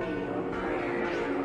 May your prayers.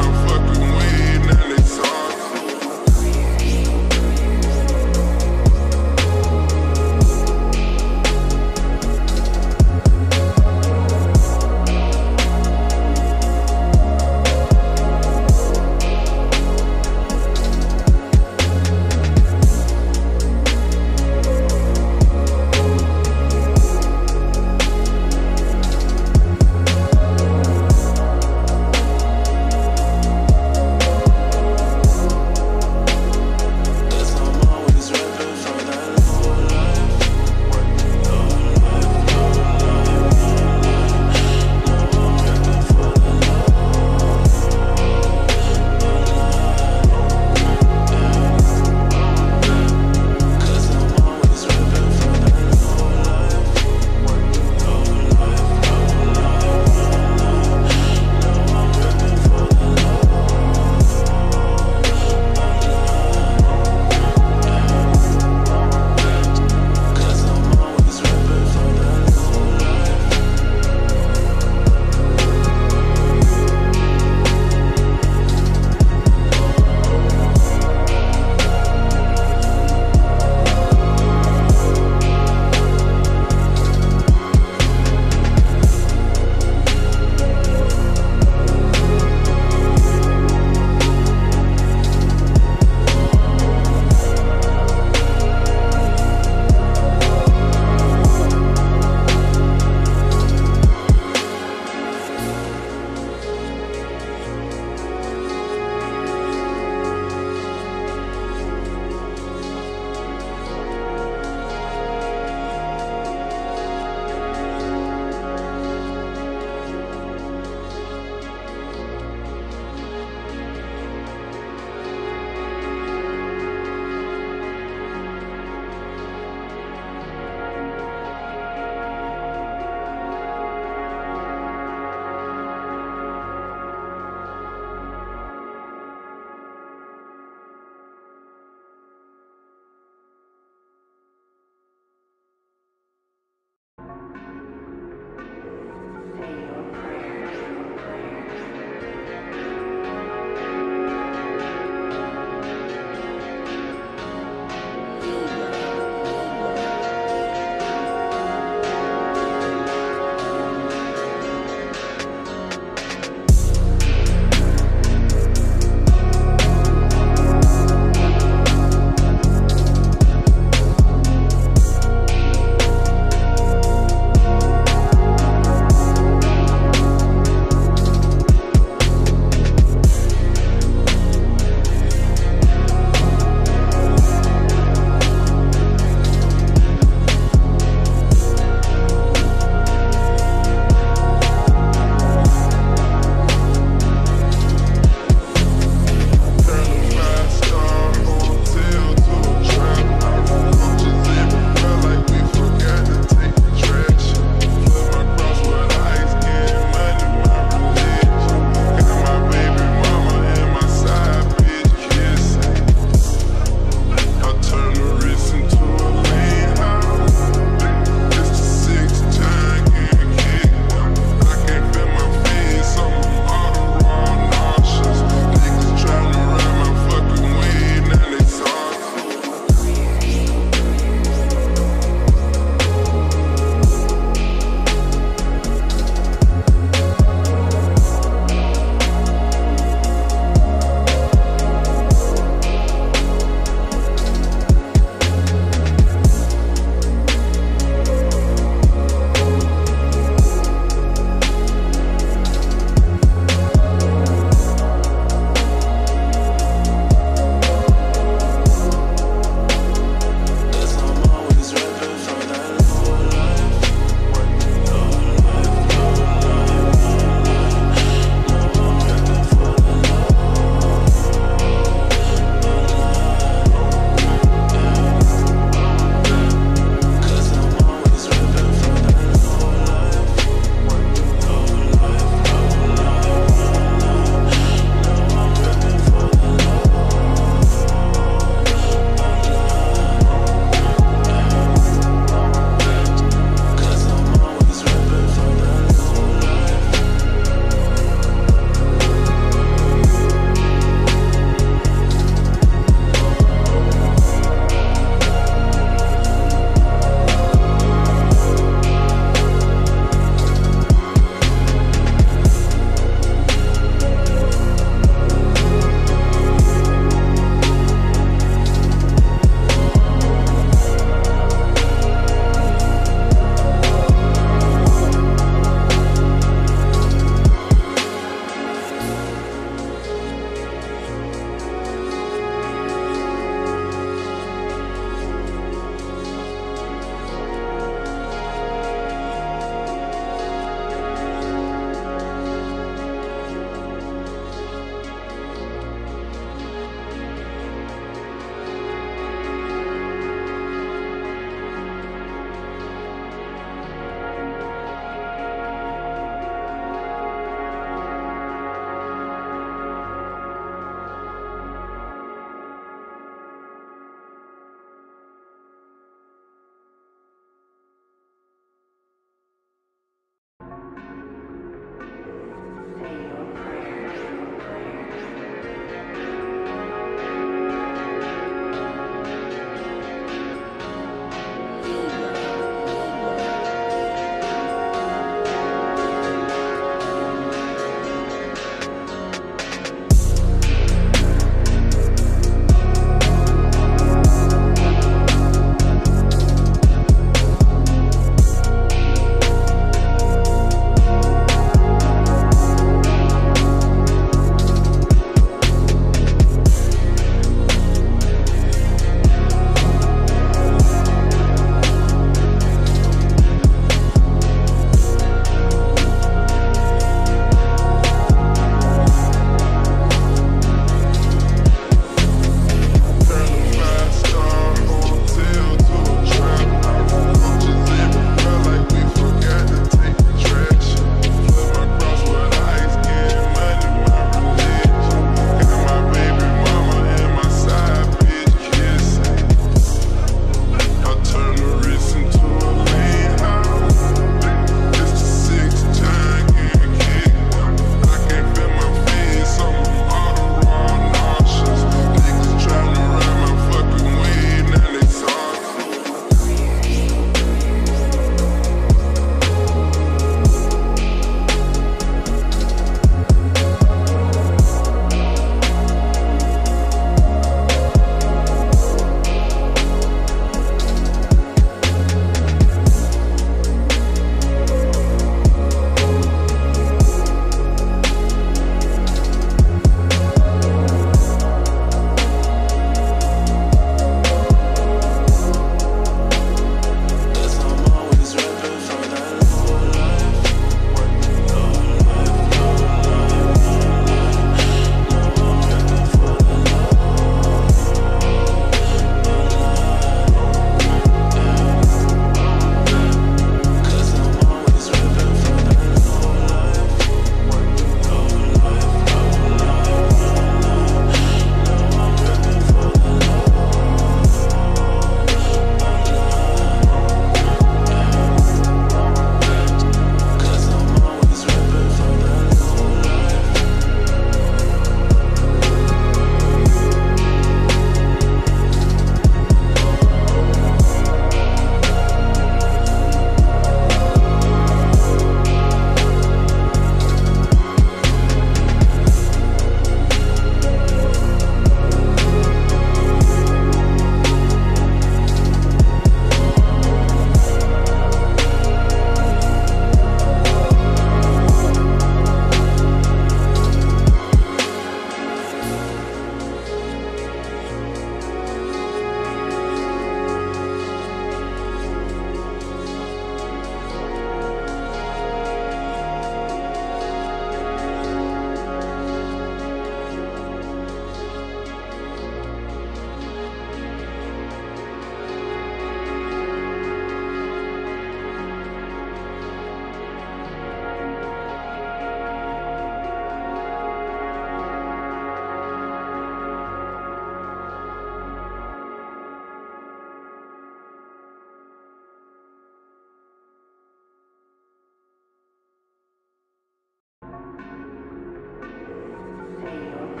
Mayor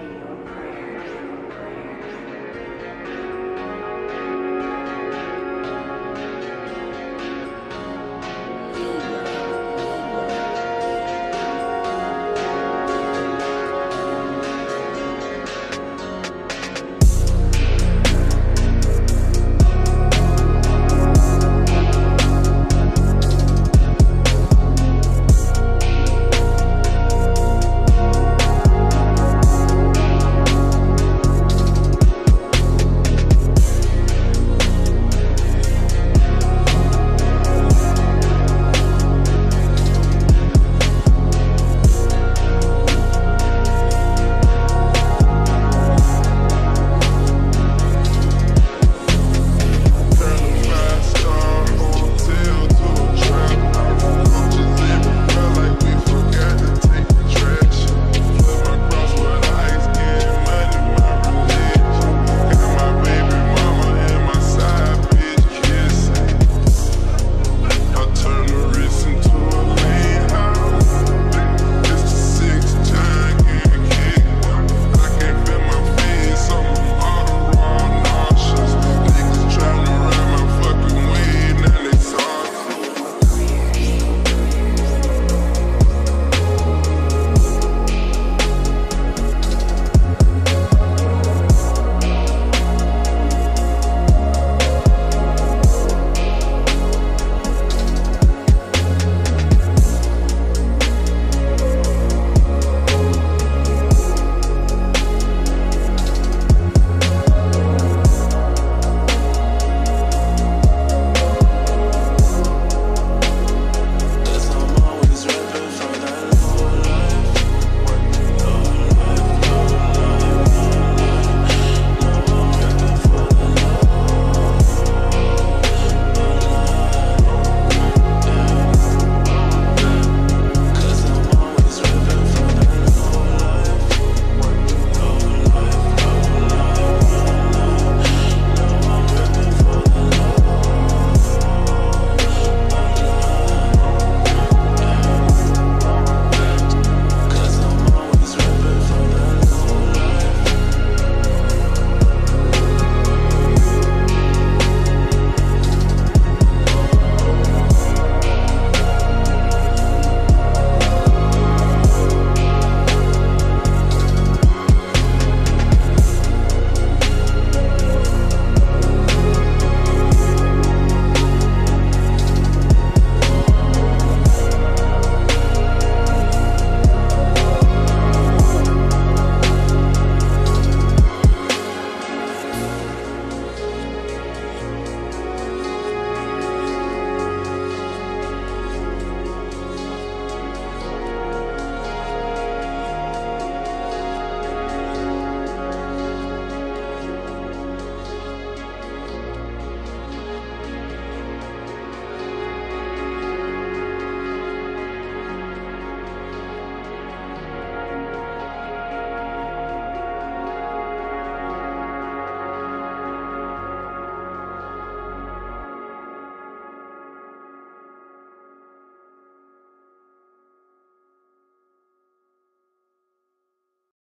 me.